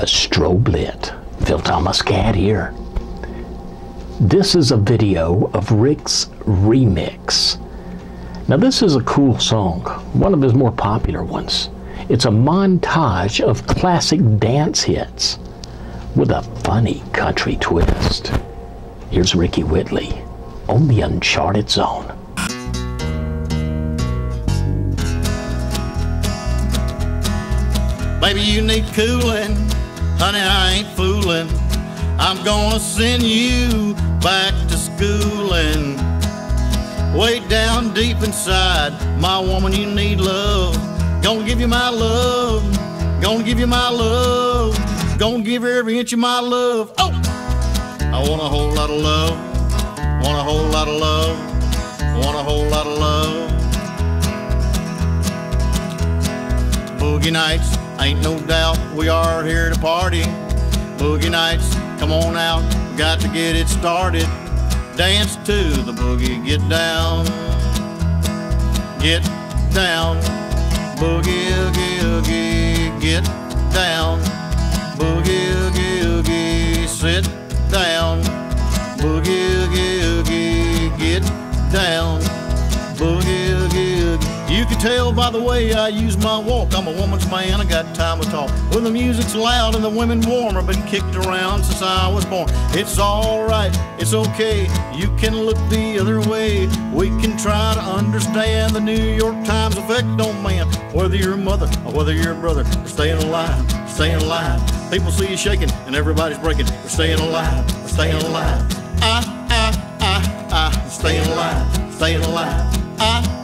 the strobe lit. Phil Thomas Cat here. This is a video of Rick's remix. Now, this is a cool song, one of his more popular ones. It's a montage of classic dance hits with a funny country twist. Here's Ricky Whitley on the Uncharted Zone. Baby, you need cooling. Honey, I ain't fooling. I'm gonna send you back to schooling. Way down deep inside, my woman, you need love. Gonna give you my love. Gonna give you my love. Gonna give her every inch of my love. Oh! I want a whole lot of love. Want a whole lot of love. Want a whole lot of love. Boogie nights, ain't no doubt we are here to party. Boogie nights, come on out, got to get it started. Dance to the boogie, get down, get down. Boogie, oogie, oogie, get down. Tell by the way I use my walk. I'm a woman's man, I got time to talk. When the music's loud and the women warm, I've been kicked around since I was born. It's alright, it's okay. You can look the other way. We can try to understand the New York Times effect on man. Whether you're a mother or whether you're a brother, we're staying alive, staying alive. People see you shaking and everybody's breaking. We're staying alive, we're staying alive. I, I, I, I, staying alive, staying alive. I,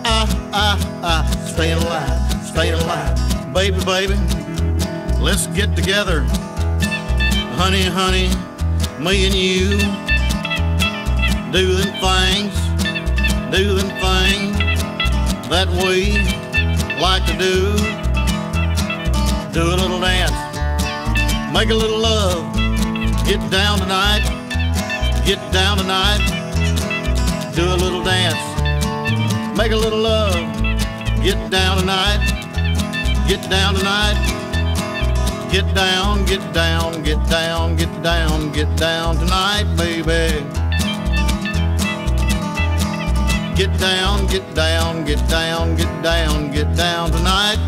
I, I, staying alive, staying alive. Baby, baby, let's get together. Honey, honey, me and you. Do them things, do them things that we like to do. Do a little dance, make a little love. Get down tonight, get down tonight. Do a little dance make a little love. Get down tonight, get down tonight. Get down, get down, get down, get down, get down tonight, baby. Get down, get down, get down, get down, get down tonight.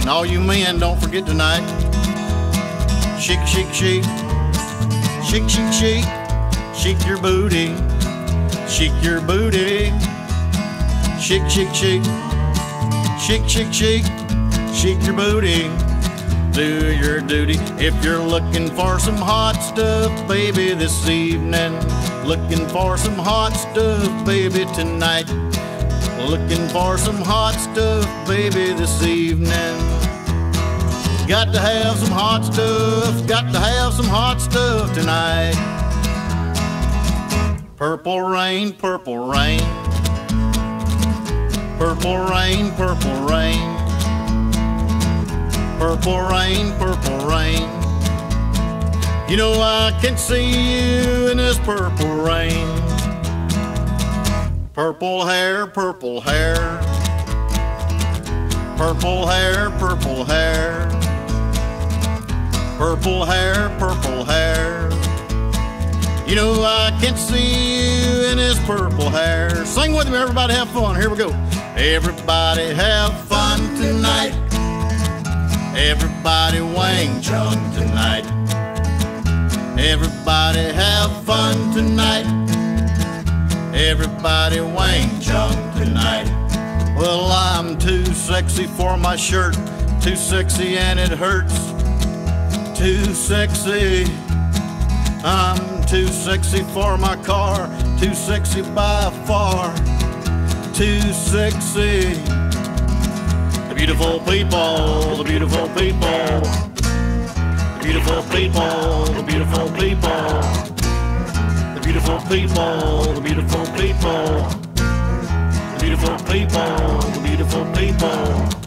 And all you men, don't forget tonight. Shake, shake, shake. Shake, shake, shake. Shake your booty. Shake your booty. Shake, shake, shake. Shake, shake, shake. Shake your booty. Do your duty. If you're looking for some hot stuff, baby, this evening. Looking for some hot stuff, baby, tonight. Looking for some hot stuff, baby, this evening. Got to have some hot stuff. Got to have some hot stuff tonight. Purple rain, purple rain. Purple rain, purple rain. Purple rain, purple rain. You know I can see you in this purple rain. Purple hair, purple hair. Purple hair, purple hair. Purple hair, purple hair. You know I can see you in his purple hair. Sing with me, everybody, have fun. Here we go. Everybody have fun tonight. Everybody wang chung tonight. Everybody have fun tonight. Everybody wang chung tonight. Well, I'm too sexy for my shirt. Too sexy and it hurts. Too sexy. I'm too sexy for my car. Too sexy by far. Too sexy. The beautiful people, the beautiful people, the beautiful people, the beautiful people, the beautiful people, the beautiful people, the beautiful people, the beautiful people. Way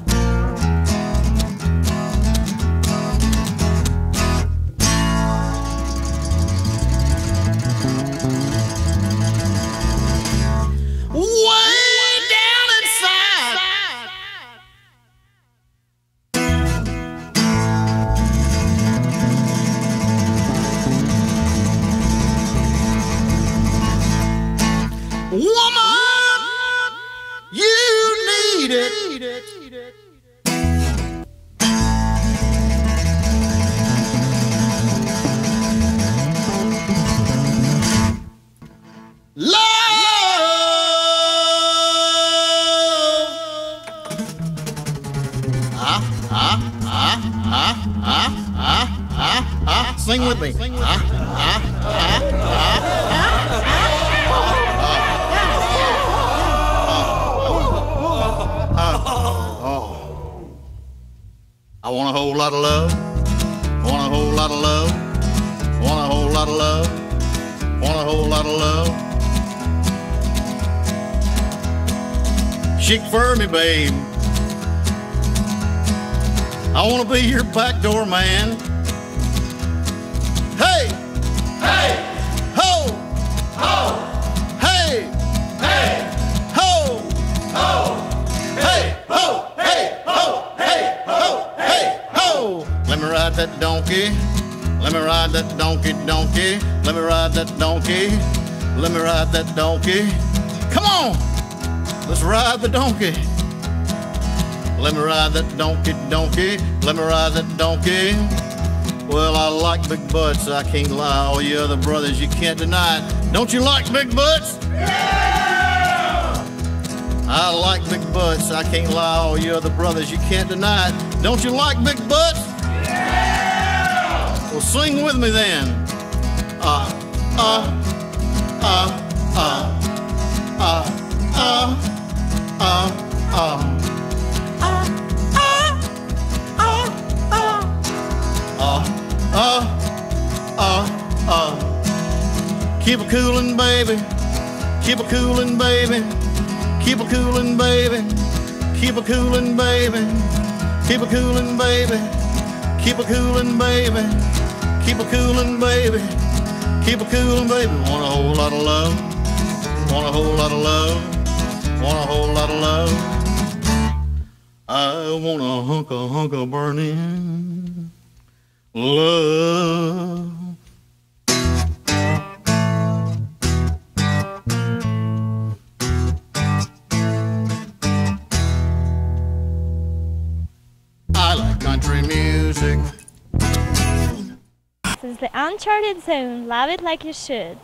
ah, ah. Sing with me. Ah, ah, ah, ah, ah. I want a whole lot of love. Want a whole lot of love. Want a whole lot of love. Want a whole lot of love. Chic for me, babe. I want to be your backdoor man. Let me ride that donkey, donkey. Let me ride that donkey. Let me ride that donkey. Come on! Let's ride the donkey. Let me ride that donkey, donkey. Let me ride that donkey. Well, I like big butts, I can't lie. All you other brothers, you can't deny it. Don't you like big butts? Yeah! I like big butts, I can't lie. All you other brothers, you can't deny it. Don't you like big butts? Well, sing with me then. Uh, uh, uh, uh, uh, uh, uh, uh. uh, uh, uh. Keep a coolin', baby. Keep a coolin', baby. Keep a coolin', baby. Keep a coolin', baby. Keep a coolin', baby. Keep a coolin', baby. Keep a coolin', baby. Keep a coolin', baby. Want a whole lot of love. Want a whole lot of love. Want a whole lot of love. I want a hunk of hunk of burning love. Uncharted Zone. Love it like you should.